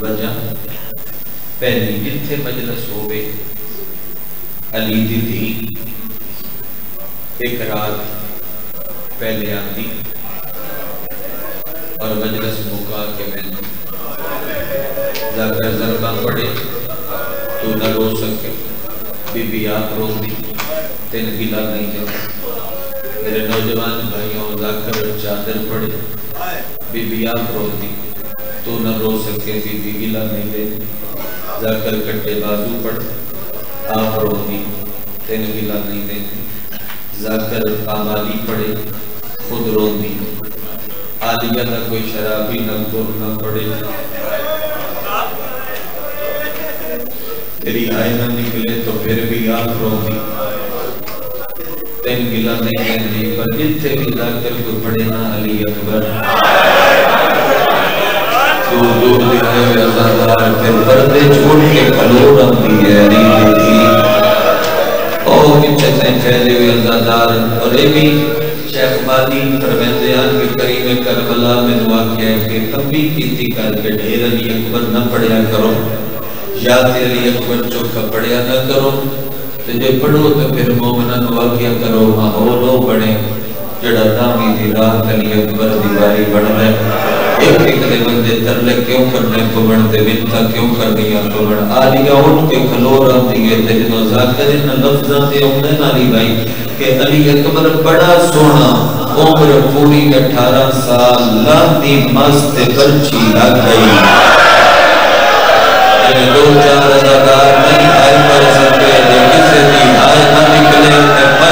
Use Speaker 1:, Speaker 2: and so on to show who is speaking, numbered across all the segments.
Speaker 1: وجہ پہلی جتھے مجلس ہوئے علی دی دی ایک رات پہلے آتی اور مجلس موقع کے میں جا کر ضربہ پڑے تو نہ رو سکے۔ بی بی، آپ رو دی تین گلا نہیں جا میرے نوجوان بھائیوں جا کر چادر پڑے بی بی، آپ رو دی تو نہ رو سکے بی بی گلا نہیں دے جا کر کٹے بازو پڑ۔ آپ رو دی تین گلا نہیں دے جا کر آمالی پڑے، خود رو دی نہ کوئی شرابی، نہ کور نہ پڑے۔ تیری آئے نہ نکلے تو پھر بھی آپ رو دی تین گلا نہیں دی پر جتھے بھی جا کر کوئی پڑے نہ علی اکبر۔ تو دور دکھائے ہوئے ازادار پھر پردے چھوڑ کے کھلو رم دی ہے علی دی او کچھے سے پھیلے ہوئے ازادار اور اے بھی شیخ مادی فرمیندیان کے کریم کربلا میں دعا کیا ہے کہ تبھی کیتی کر کے ڈھیر علی اکبر نہ پڑھیا کرو یا علی اکبر چوکا پڑھیا نہ کرو تو جو پڑھو تو پھر مومنہ دعا کیا کرو ماحولو بڑھے جڑا دامی دی رات علی اکبر دیواری بڑھ رہے ایک ایک بندے ترلے کیوں کرنے کو بڑھتے بنتا کیوں کر دیا کو بڑھ آلیا اٹھ کے کھلو رہا دیئے تے جنو ذاکرین لفظاں تے امدن علی بھائی کہ علی اکبر بڑا سونا عمر پوری اٹھارہ سال لاندی مست برچی لگ گئی دو چار اداکار نہیں آئے پر سکے دے کسے دی آئے نہ نکلے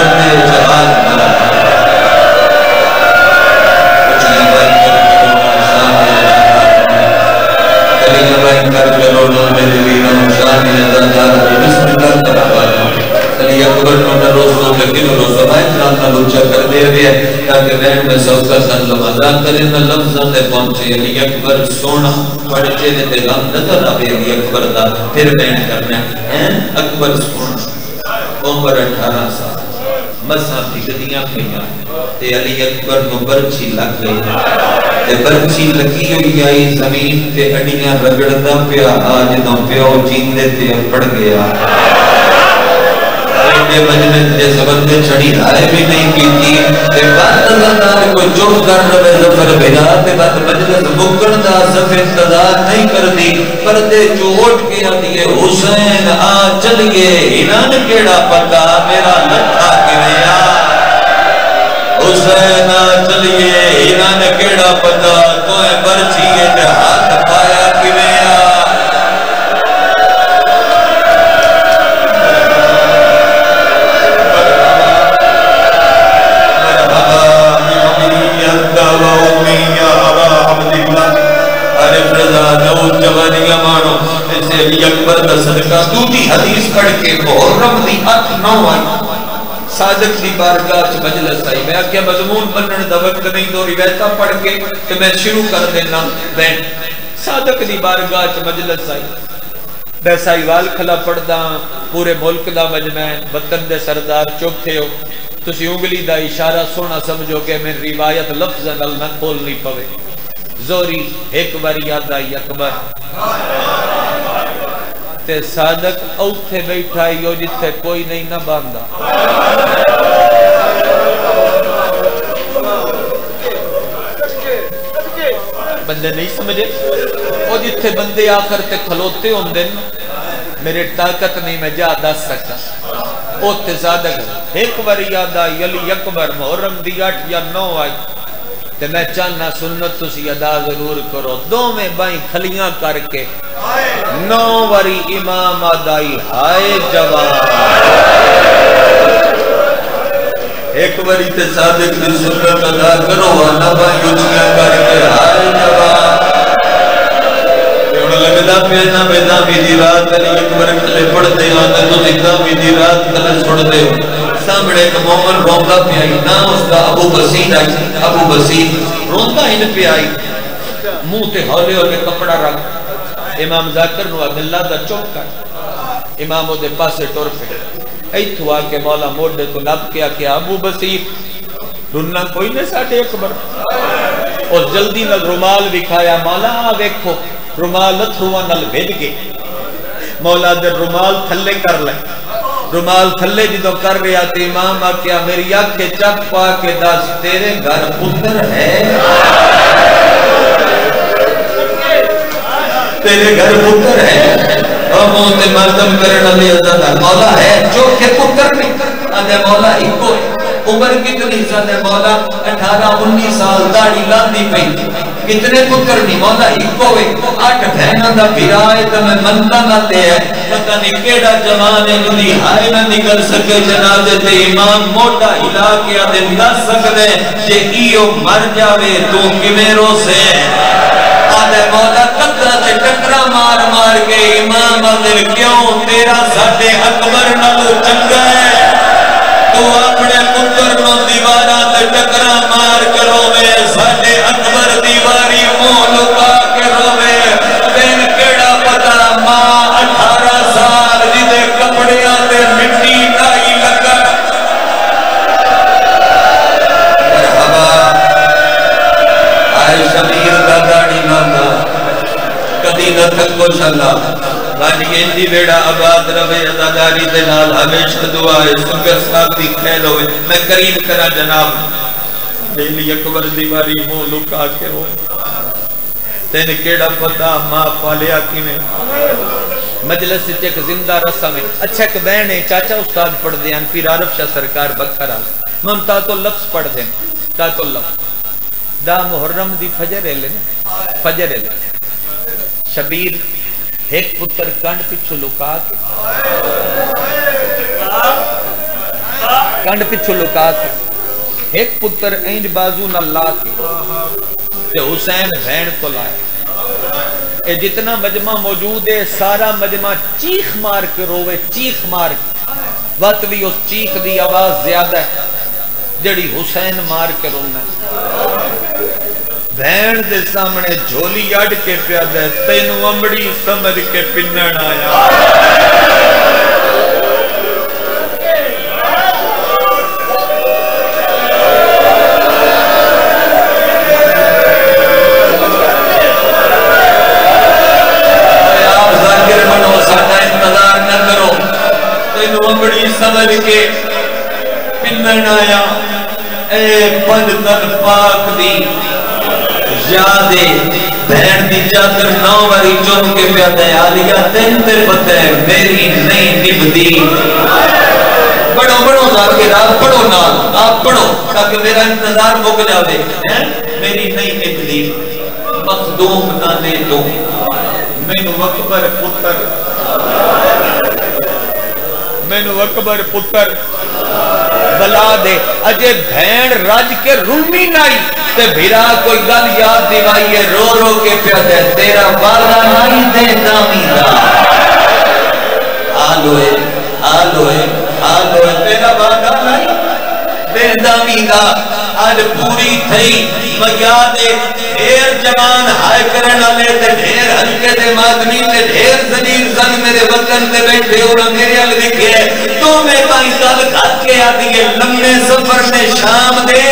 Speaker 1: تاکہ بہن میں سب کا سن لمحظہ کریں نہ لفظاں دے پہنچے علی اکبر سونا پڑھتے دے تے غم نظر آوے علی اکبر دا پھر بہن کرنا ہے اکبر سونا عمر اٹھارہ سال مسا تھی گدیاں تے علی اکبر نو برچی لگ گئی۔ تے برچی لگی ہوئی آئی زمین تے اڑیاں رگڑدا پیا۔ آج نو پیو جیندے تے پڑ گیا۔ کے مجلس کے سبندے چھڑی آئے بھی نہیں کی تھی کہ بات اللہ کو جو کر رہے زفر بھیجا تے بات مجلس مکن دا صف انتظار نہیں کر دی پردے چوٹ کے آتی حسین، آ چلیے انان کیڑا پتا میرا لٹھا کریا حسین آ چلیے انان کیڑا پتا؟ تو ہے برچی ہے جہاد پایا کریا جوانیاں اکبر دا صدقہ، دوتی حدیث پڑھ کے محرم دی اٹھ نو آئی۔ صادق دی بارگاہ چ مجلس آئی میں کیا مضمون بنن دا وقت نہیں پڑھ کے کہ میں شروع کر دینا میں صادق دی بارگاہ چ مجلس آئی۔ میں سائیوال کھلا پڑھدا ہاں، پورے ملک دا مجمع وطن دے سردار چپ تھے ہو۔ تسی انگلی دا اشارہ سونا سمجھو کہ میں روایت لفظ نل نہ کھولنی پوے۔ زوری، ایک بار یاد آئی، اکبر۔ تے صادق اوتھے بیٹھا یو جتھے کوئی نہیں نہ باندھا۔ بندے نہیں سمجھے او جتھے بندے آخر تے کھلوتے ہوں دن میرے طاقت نہیں میں جا دس سکتا اوتھے صادق ایک بار یاد آئی علی اکبر محرم دی اٹھ یا نو آئی تے میں چاہنا سنت تسی ادا ضرور کرو دو میں بائیں کھلیاں کر کے نو وری امام آدائی ہائے جواب ایک وری تے صادق دی سنت ادا کرو آنا بائیں اچھیاں کر کے ہائے جواب؟ لگدا پینا بیدا میری رات علی اکبر کلے پڑھتے آنا تو دیتا میری رات کلے چھوڑ دے سامنے ایک مومن روندہ پہ آئی نا اس کا ابو بسید آئی۔ ابو بسید روندہ ہی پہ آئی۔ منہ تے ہولے ہولے کپڑا رکھ۔ امام ذاکر نو اللہ دا چوک کر امام دے پاسے ٹور پہ ایتھو آ کے مولا موڑے تو لب کیا کہ ابو بسید رننا کوئی نہیں ساٹھے اکبر۔ اور جلدی نہ رومال دکھایا مولا ویکھو،
Speaker 2: رومال اتھروا نل بھیج کے مولا دے رومال تھلے کر لے۔ رومال تھلے جدو کر رہا تھی امام آکیا میری آنکھ کے چک پا کے دس، تیرے گھر پتر ہے۔ تیرے گھر پتر ہے۔ اور موت مردم کرنا لے عزت مولا ہے جو کہ پتر نہیں آدھے مولا ایکو عمر کتنی سال ہے، مولا اٹھارہ، انیس سال داڑی لاندی پئی۔ کتنے پتر نہیں، مولا ایکو ہوئے آٹھ بہنہ دا بھرائے تو میں منتا نہ تے ہے۔ پتہ نہیں کیڑا جوانے نوری ہائے نہ نکل سکے جنازے تے امام۔ موٹا ہلا کے آدھے نہ سکتے جے ایو مر جاوے، تو کمیروں سے آدھے مولا قطرہ تے ٹکرہ مار مار کے امام آدھے کیوں؟ تیرا ساٹے اکبر نلو چنگا ہے۔ تو اپنے پتر نو دیوارہ تے ٹکرہ مار کرو۔ دے نال ہمیشہ دعا ہے سکر صاحب کھیل ہوئے۔ میں کریم کرا جناب۔ بیلی اکبر دیواری مو لکا کے ہو تین کیڑا پتا، ماں پالیا کی میں۔ مجلس سے ایک زندہ رسم ہے اچھا ایک بہن ہے، چاچا استاد پڑھ دیں پیر عارف شاہ سرکار بکھرا ممتا تو لفظ پڑھ دیں تا تو لفظ۔ دا محرم دی فجر ہے لینے فجر ہے لینے شبیر، ایک پتر کنڈ پچھو لکا کے۔ کنڈ پچھو لکا کے ایک پتر اینج بازو نہ لا کے تے حسین بھین کو لائے۔ اے جتنا مجمع موجود ہے، سارا مجمع چیخ مار کے روے چیخ مار کے۔ وقت بھی اس چیخ دی آواز زیادہ ہے، جڑی حسین مار کے رونا ہے۔ بھین دے سامنے جھولی اڑ کے پیا دے تینو امڑی سمجھ کے پنن آیا۔ امڑی کے پنن آیا اے پنج پاک دی یادے بہن دی چادر نو واری چون کے پیا دے آلیا تین تے پتہ ہے میری نہیں نبدی پڑھو پڑھو ذاکر آپ پڑھو نا آپ پڑھو، تاکہ میرا انتظار مک جاوے۔ میری نہیں نبدی مخدوم نہ دے دو۔ مینو اکبر پتر۔ مینو اکبر پتر بلا دے۔ اجے بھین رج کے رومی نائی تے بھیرا کوئی گل یاد دیوائی ہے۔ رو رو کے پیا دے۔ تیرا بالا نائی دے نامی دا۔ آلوے آلوے آلوے تیرا بالا نائی دے نامی دا۔ آج پوری تھئی میادے ڈھیر جوان ہائے کرن والے تے ڈھیر ہلکے تے مادنی تے ڈھیر زلیل زن میرے وطن تے بیٹھے اور میرے ال لکھے تو میں پائی گل کھات کے آتی ہے، لمبے سفر میں شام دے۔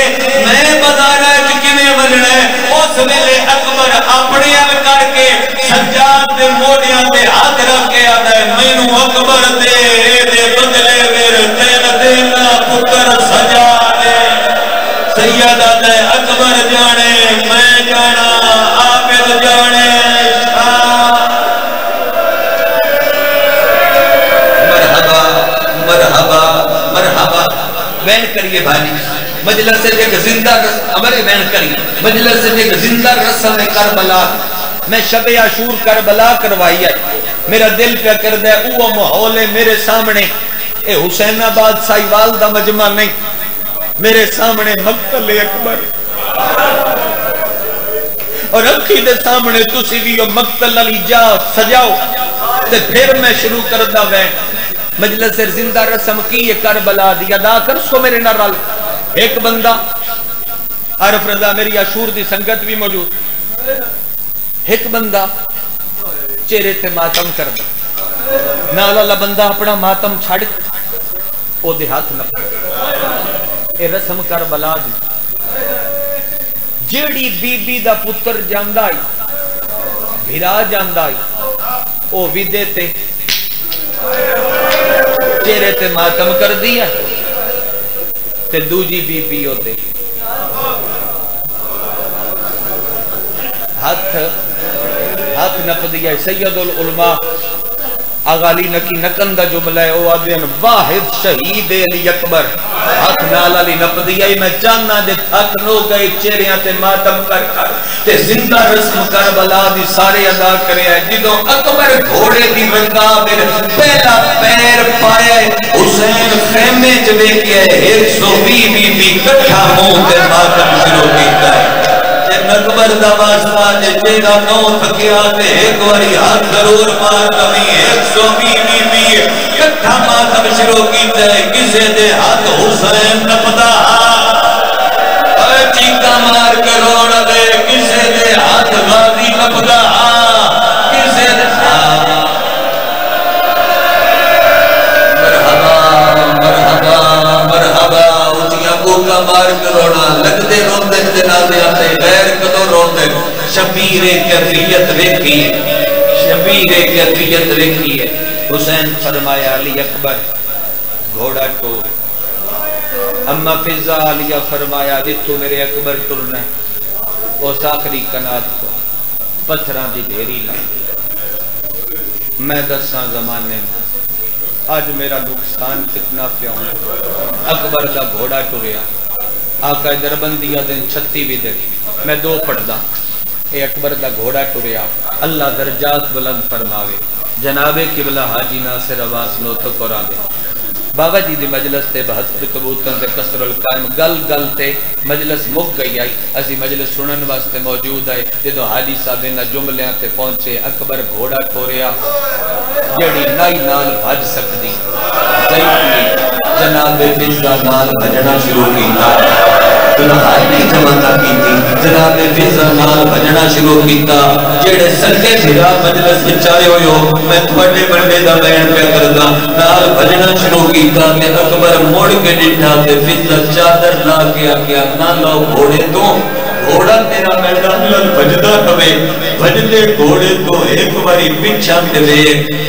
Speaker 2: میں بازار وچ کیویں وننا اس ویلے اکبر اپنے ال کر کے سجاد دے موڑیاں تے ہاتھ رکھ کے آندا ہے، مینوں اکبر دے دے بدلے میرے تین دینا پتر سجا دے سیدہ دے اکبر جانے، میں جانا عابد جانے مرحبا مرحبا مرحبا بین کریے بھائی، مجلس سے ایک زندہ رس ہمارے بین کریے مجلس سے ایک زندہ رسم کربلا، میں شب عاشور کربلا کروائی ہے۔ میرا دل پہ کر دے او ماحول میرے سامنے۔ اے حسین آباد سائیوال دا مجمع نہیں۔ میرے سامنے مقتل اکبر. اور اکھی دے سامنے تسی بھی مقتل علی جا سجاؤ. تے پھر میں شروع کردہ وے مجلس زندہ رسم کی یہ کربلا دی ادا کر سو میرے نہ رل. ایک بندہ عرف رضا میری عاشور دی سنگت بھی موجود. ایک بندہ چہرے تے ماتم کر دا نال اللہ بندہ اپنا ماتم چھڑ او دے ہاتھ نہ اے رسم کربلا دی۔ جیڑی بی بی دا پتر جاندا ہے بھرا جاندہ او بھی دیتے چہرے تے ماتم کر دیا تے دوجی بی پی ہوتے ہاتھ ہاتھ نپ دیا سید العلماء اغالی نکی نکن دا جملہ ہے، او آدھین، واحد شہید علی اکبر۔ ہاتھ نال علی نپ دیا میں چاہنا دے تھک نو گئے چہریاں تے ماتم کر۔ کر تے زندہ رسم کربلا دی سارے ادا کرے ہیں جدوں اکبر گھوڑے دی رکابر پہلا پیر پائے حسین خیمے جبے کے ایک سو بی بی بی کٹھا موں تے ماتم شروع کیتا ہے۔ اکبر دا واسطہ جے تیرا نو تھکیا تے ایک واری ہاتھ ضرور مار کمی ایک سو بی بی بی کٹھا ماتم شروع کی تے کسے دے ہاتھ حسین نپدا اے چیکا مار کے روڑ دے، کسے دے ہاتھ غازی نپدا کسے اچھیا بوکا مار کے روڑا لگ جنازے آتے، غیر کدو روڑ دے شبیر کیفیت ویکھی ہے شبیر کیفیت ویکھی۔ ہے حسین فرمایا، علی اکبر، گھوڑا کو اما فضا علیہ فرمایا جتو میرے اکبر ٹرنا اس آخری کنات کو پتھران دی ڈھیری لائی میں دساں زمانے میں آج میرا نقصان کتنا پیوں اکبر دا گھوڑا ٹریا آقا دربندیا دن چھتی بھی دے میں دو پڑھدا اے اکبر دا گھوڑا ٹریا اللہ درجات بلند فرماوے۔ جناب قبلہ حاجی ناصر عباس نوتو قرآ دے بابا جی دی مجلس تے بہتر کبوتن تے کسر القائم گل گل تے مجلس مک گئی آئی۔ اسی مجلس سنن واسطے موجود آئے۔ جدو حاجی صاحب نے جملیاں تے پہنچے، اکبر گھوڑا ٹوریا جڑی نائی نال بھج سکتی جناب فضا نال بھجنا شروع کیتا۔ تنہائی نہیں جمعتا کی تھی جناب فضا نال بھجنا شروع کیتا۔ جیڑے سکے بھرا مجلس بچائے ہوئے ہو، میں بڑے بڑے دا بین پہ کردا نال بھجنا شروع کیتا کہ اکبر موڑ کے ڈٹھا تے فضا چادر لا کے آکیا نہ لو گھوڑے تو گھوڑا تیرا میدان لن بجدہ کبے بجدے گھوڑے تو ایک باری پچھا دے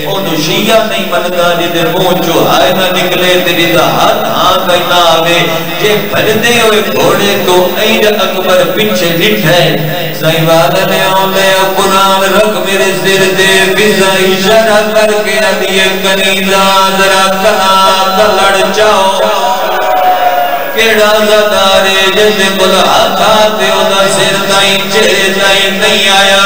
Speaker 2: انہوں شیعہ نہیں منگا جدے مون جو آئے نہ نکلے تیری دا ہاتھ ہاں کئی نہ آوے جے بجدے ہوئے گھوڑے تو اید اکبر پچھے نٹ ہے سیواد نے آنے قرآن رکھ میرے سر دے بزا اشارہ کر کے ادیے کنیزہ ذرا کنا تلڑ جاؤ کیڑا زدارے جیسے بل ہاتھا تے اونا سر تائیں چہرے تائیں نہیں آیا۔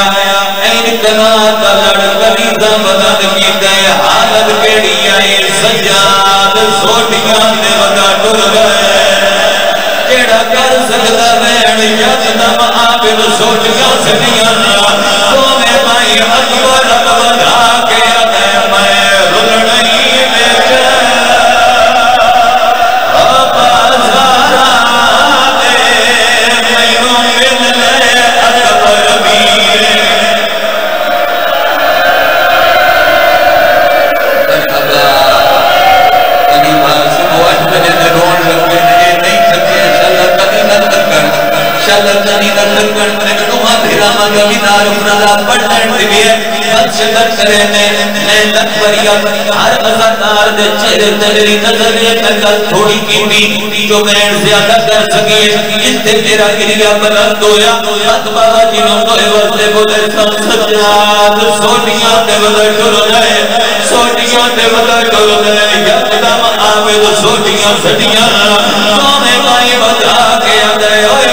Speaker 2: این کنا تلڑ کلیزہ بدن کی دے حالت کیڑی آئی۔ سجاد سوٹیاں دے ودا ٹر گئے۔ کیڑا کر سکتا بین ید نم آبد سوٹیاں سنیاں تو میں مائی اکبر بدا کے اگر میں رلڑی تھوڑی کی جو میں زیادہ کر سکی اس سے تیرا گریا بلند ہویا حد بابا جنہوں کو وزے بولے سب سجاد سوٹیاں تے وزے ٹر گئے سوٹیاں تے وزے ٹر گئے یقدم آوے تو سوٹیاں سٹیاں سونے مائی بجا کے آدھے اوئے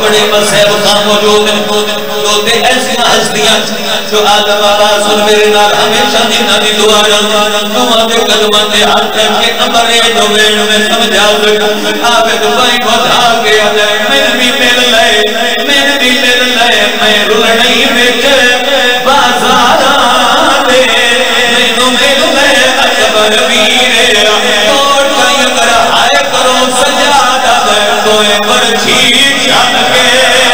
Speaker 2: بڑے مسئب خان موجود ہیں جو ایسی ہستیاں جو آدم آبا سن میرے نال ہمیشہ دینا دی دعا رہا دعا دے قدمہ دے ہاتھ کے امرے جو وین میں سمجھا سکا آپ دعائی بھا کے آدھے۔ میں بھی مل لے میں بھی مل لے میں رلڑی میں چے بازاران دے۔ میں مل لے اکبر ویرے۔ توڑ کئی اگر آئے کرو سجادہ تو روئے برچھی چل کے۔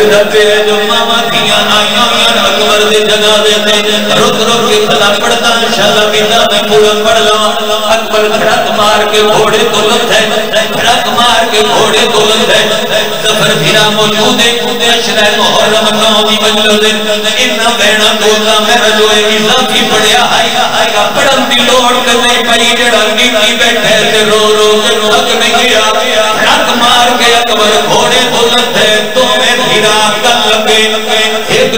Speaker 2: سمجھ لگتا جو ماما دیاں آئیاں آئیاں اکبر دے جگہ دیتے رک رک کے کھلا پڑتا انشاءاللہ بیتا میں پورا پڑھ لوں اکبر کھڑک مار کے گھوڑے تو لت ہے کھڑک مار کے گھوڑے تو لت ہے سفر پھرا موجود ہے اشرہ محرم نو دی مجلد انہا بینا دوتا میرا جو ہے اضافی پڑیا آئی آئی پڑھن دی لوڑ کرنے پئی جڑا نیتی بیٹھے سے رو رو کے حق میں گیا کھڑک مار کے اکبر گھوڑے تو لت ہے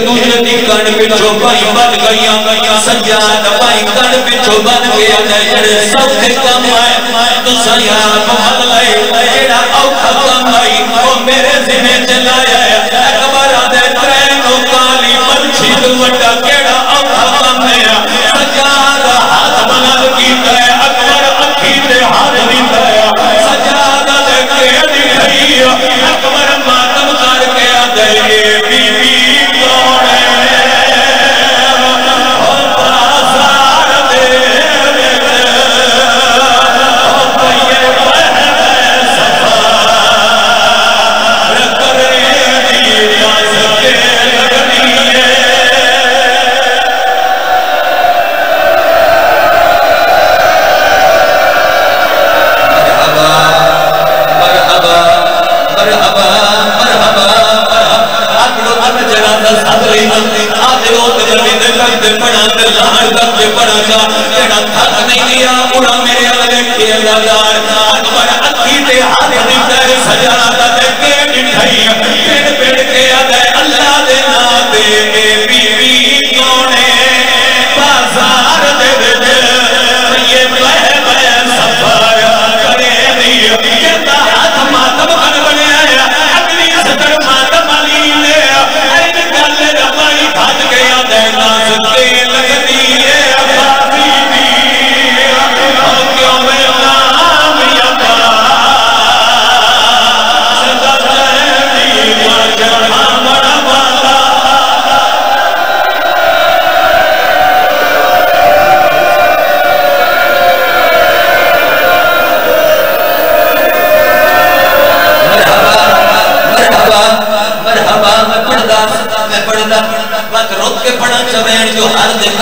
Speaker 2: ایک دی کن پچھو بائی بن گئیاں سجاد بائی کن پچھو بن گیا جڑے سب سے کم آئے تو سیاب مل لائے جڑا اوکھا کم آئی وہ میرے ذمہ چلایا ہے اکبر آدھے ترینوں کالی پنچھی دوٹا کیڑا اوکھا کم ہے سجاد ہاتھ بلد کیتا ہے اکبر اکھی تے ہاتھ دیتا ہے سجاد دے کیڑی ہے اکبر ماتم کر کے آدھے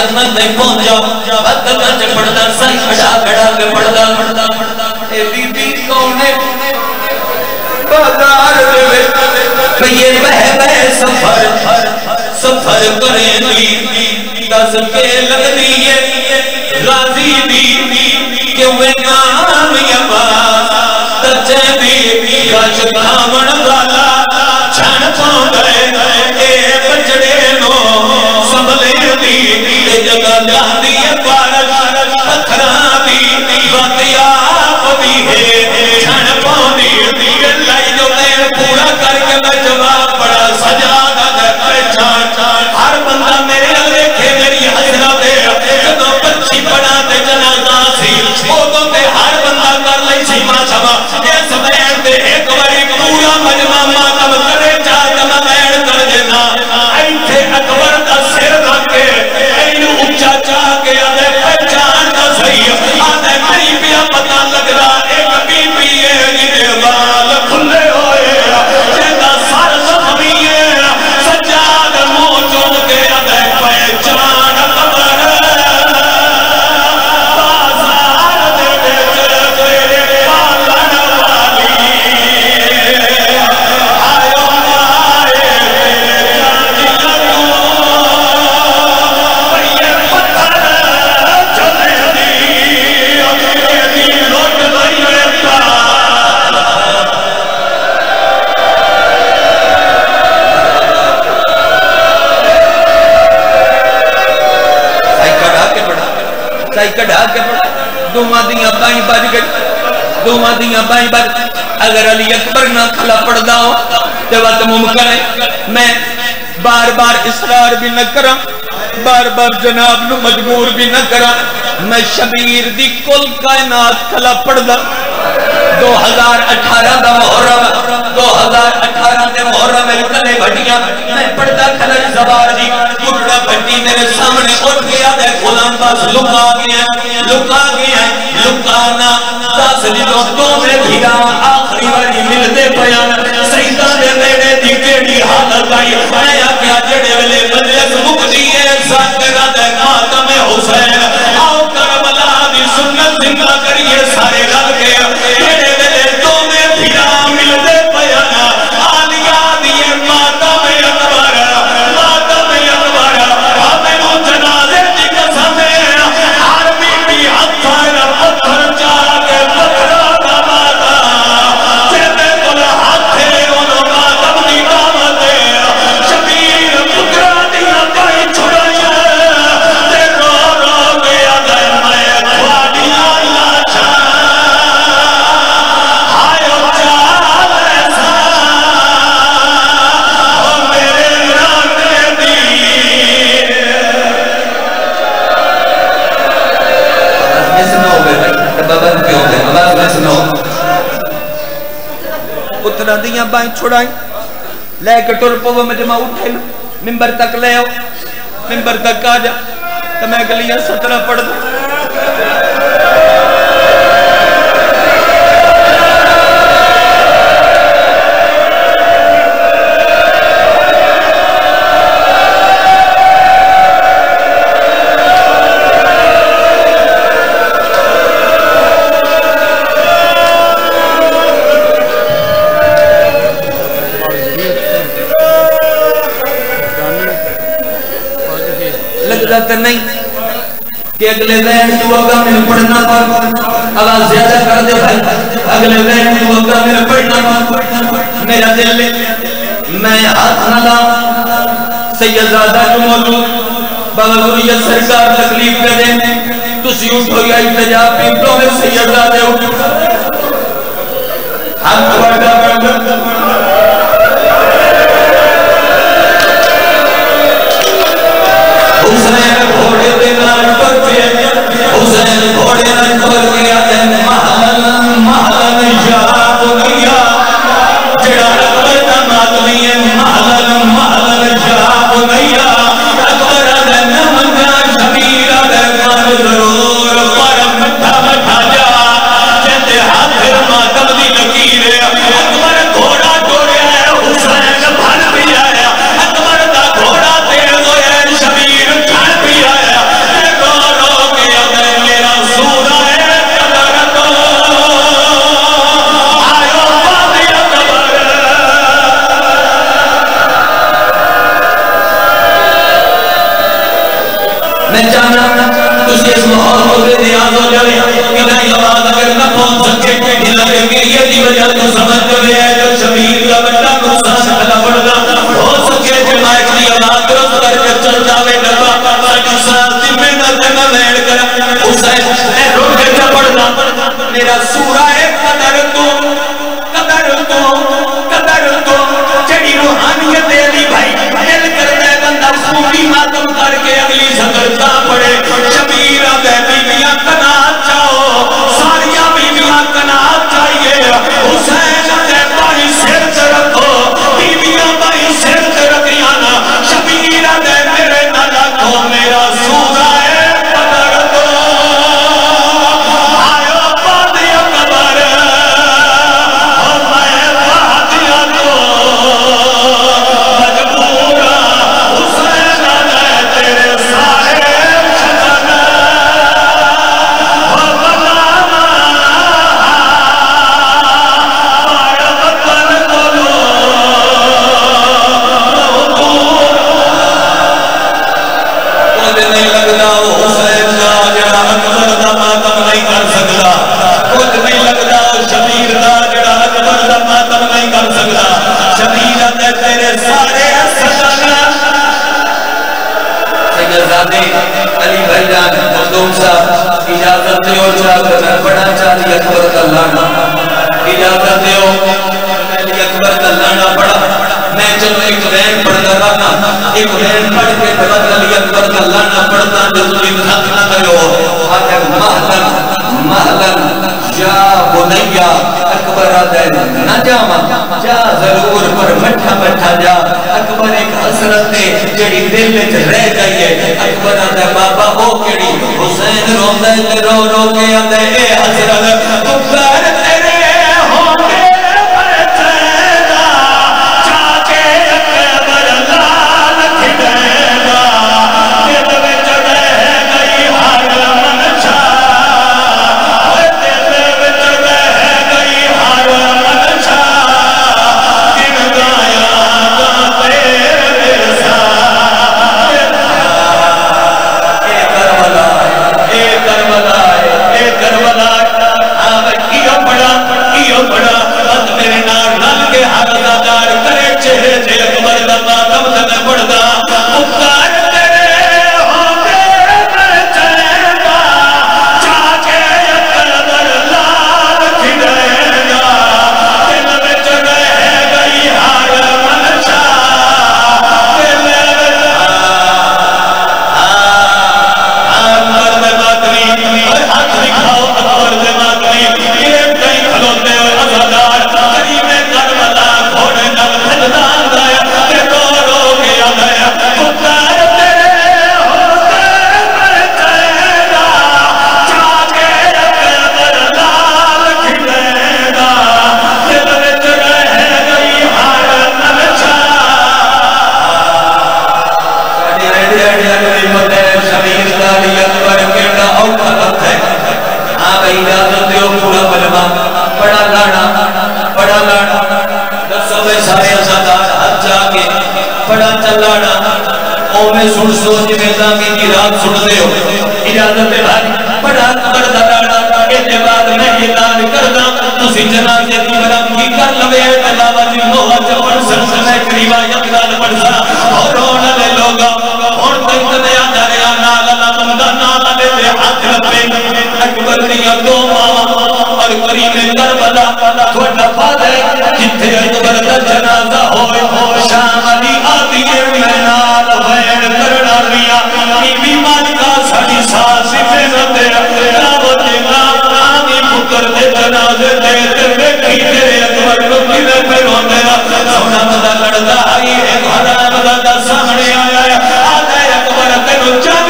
Speaker 2: جو ہر دے خدمت میں پہنچ جاؤ وقت کھڑا کھڑا کے پڑھدا اے بی بی، کون ہے؟ بازار دے وچ یہ بہ بہ سفر سفر کریں دی دس کے لگدی ہے۔ راضی دی کیوں میں نام یبا؟ تچے دی والا۔ چھن پاؤندے اے بچڑے نو سنبھلے دی تے جگہ جاندی ہے بارش پتھراں دی، وقت آپ دی ہے۔ شان چھن پاؤندی لائی جو میں پورا کر کے میں جواب پڑا سجا دا پہچان ہر بندہ میرے ال دیکھے میری حسرت ہے جدو پچھی پڑا تے جنازہ سی او تے ہر بندہ کر لئی سی ماں دوہاں دیاں بائیں بج اگر علی اکبر نہ کھلا پڑ داؤ تو وقت ممکن ہے میں بار بار اسرار بھی نہ کرا بار بار جناب نو مجبور بھی نہ کرا میں شبیر دی کل کائنات کھلا پڑ دا دو ہزار اٹھارہ دا محرم، دو ہزار اٹھارہ دے محرم میں کلے بھٹیاں میں پڑھتا کھلا زبار دی کٹڑا بھٹی میرے سامنے اٹھ گیا دے غلام باس لکا گیا لکا گیا، لکانا، دس جدوں تو میں بھیرا آخری باری مل دے پیانا سیدہ دے میرے دی کیڑی حالت آئی، میں آکیا جڑے ویلے مجلس مکتی ہے، ساتھ دے ماتم حسین زندہ کریے سارے رل کے۔ میرے ویلے تو میں پھرا مل بائیں چھڑائیں لے کے ٹر پو میں جمع اٹھے لو ممبر تک لے آؤ ممبر تک آ جا تو میں گلیاں سترہ پڑھ دوں لگتا نہیں کہ اگلے ذہن تو اگا میں پڑھنا پڑ آواز زیادہ کر دے بھائی۔ اگلے ذہن تو اگا میں پڑھنا پڑ میرا دل لے میں ہاتھ نہ لا۔ سیدزادہ جو موجود بابا سرکار تکلیف کر دے تسی اٹھو یا اتجا پیپلوں میں سیدزادہ اٹھو۔ ہاتھ بڑھا بڑھا۔ حسین اجازت دیو چاہتے میں بڑا چاہتی اکبر کا لانا۔ اجازت دیو۔ اکبر کا لانا بڑا۔ میں چلو ایک بین پڑھ کر رہا، ایک بین پڑھ کے بڑھ کر لی اکبر کا لانا پڑھتا جو تمہیں بھاک نہ کرو آگے محلن محلن یا بنیہ اکبر آدھر نہ جاما جا ضرور پر مٹھا مٹھا جا۔ اکبر ایک حسرت نے جڑی دل میں وچ رہ جائیے اکبر آدھر بابا ہو کڑی حسین رو روندے رو رو کے آدھر اے حسرت اکبر! بھائی جانا دیو پورا بلما بڑا لانا بڑا لانا دسو میں سارے ازادار ہاتھ جا کے بڑا چلانا او میں سن سو جی میں زامی کی رات سن دے ہو۔ اجازت میں بھائی، بڑا بڑا لانا کہتے بعد میں یہ لان کرنا تسی جنازے کی برام کی کر لوے اے بابا جی موہ جب پر سن سن میں کریبا یا جنازہ ہوئے شام علی آدھی میں نال غیر کرنا لیا بیوی مالکہ ساڑی ساسی میں رتے رتے راو جنا آنی پکر دے جنازے دے تیرے کی تیرے اکبر کو کنے پہ روندے را سونا مدہ لڑدا آئی ہے گھر دا سامنے آیا آدھے اکبر تیرے
Speaker 3: چاہتے